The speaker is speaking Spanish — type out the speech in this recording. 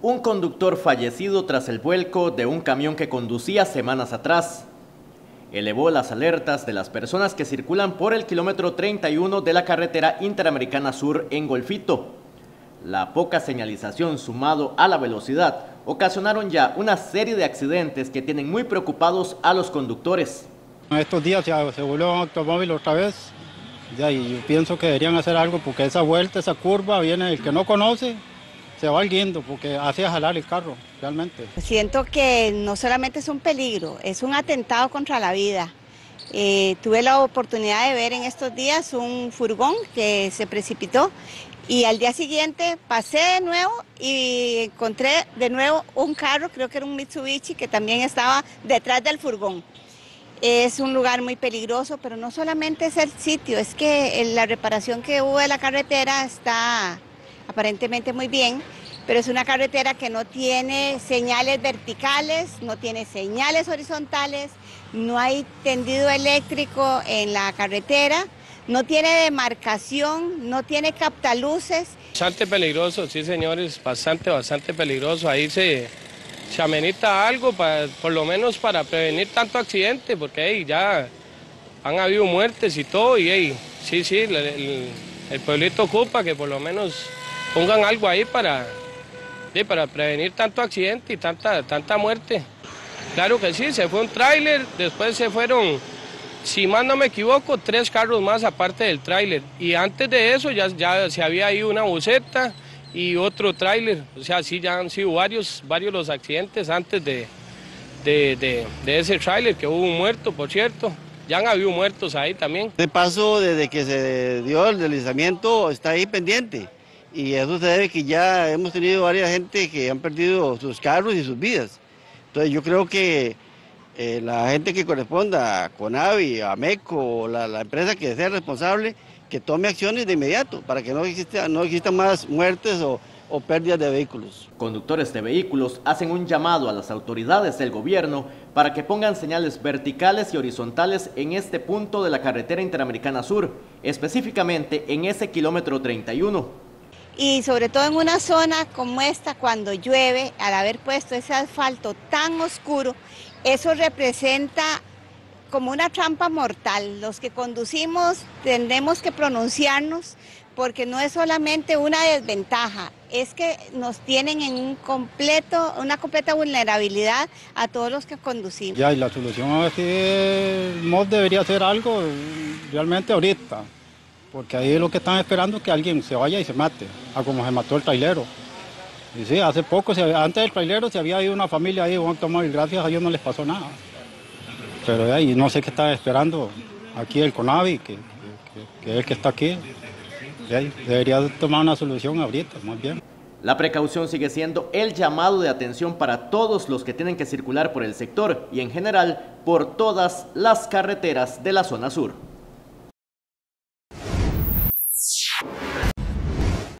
Un conductor fallecido tras el vuelco de un camión que conducía semanas atrás. Elevó las alertas de las personas que circulan por el kilómetro 31 de la carretera Interamericana Sur en Golfito. La poca señalización sumado a la velocidad ocasionaron ya una serie de accidentes que tienen muy preocupados a los conductores. Estos días se, volvió un automóvil otra vez. Y yo pienso que deberían hacer algo porque esa vuelta, esa curva, viene el que no conoce, se va al guindo porque hace jalar el carro, realmente. Siento que no solamente es un peligro, es un atentado contra la vida. Eh, tuve la oportunidad de ver en estos días un furgón que se precipitó y al día siguiente pasé de nuevo y encontré de nuevo un carro, creo que era un Mitsubishi, que también estaba detrás del furgón. Es un lugar muy peligroso, pero no solamente es el sitio, es que la reparación que hubo de la carretera está aparentemente muy bien, pero es una carretera que no tiene señales verticales, no tiene señales horizontales, no hay tendido eléctrico en la carretera, no tiene demarcación, no tiene captaluces. Bastante peligroso, sí señores, bastante, bastante peligroso. Ahí se, se amenita algo, para, por lo menos para prevenir tanto accidente, porque ya han habido muertes y todo, y sí, sí, el, el, pueblito ocupa que por lo menos pongan algo ahí para, para prevenir tanto accidente y tanta, tanta muerte. Claro que sí, se fue un tráiler, después se fueron, si más no me equivoco, tres carros más aparte del tráiler. Y antes de eso ya, ya se había ido una buceta, y otro tráiler. O sea, sí, ya han sido varios, varios los accidentes antes de, de, ese tráiler, que hubo un muerto, por cierto. Ya han habido muertos ahí también. Este paso, desde que se dio el deslizamiento, está ahí pendiente. Y eso se debe que ya hemos tenido varias gente que han perdido sus carros y sus vidas. Entonces yo creo que eh, la gente que corresponda, a Conavi, a MECO, la, la empresa que sea responsable, que tome acciones de inmediato para que no exista, no existan más muertes o, o pérdidas de vehículos. Conductores de vehículos hacen un llamado a las autoridades del gobierno para que pongan señales verticales y horizontales en este punto de la carretera Interamericana Sur, específicamente en ese kilómetro 31. Y sobre todo en una zona como esta, cuando llueve, al haber puesto ese asfalto tan oscuro, eso representa como una trampa mortal. Los que conducimos tendremos que pronunciarnos porque no es solamente una desventaja, es que nos tienen en un completo, una completa vulnerabilidad a todos los que conducimos. Ya, y la solución si el MOD debería hacer algo realmente ahorita, porque ahí lo que están esperando es que alguien se vaya y se mate, a como se mató el trailero. Y sí, hace poco, antes del trailero se había ido una familia ahí, un automóvil, gracias a Dios no les pasó nada. Pero ahí no sé qué está esperando aquí el CONAVI, que, es el que está aquí. debería tomar una solución ahorita, muy bien. La precaución sigue siendo el llamado de atención para todos los que tienen que circular por el sector y en general por todas las carreteras de la zona sur.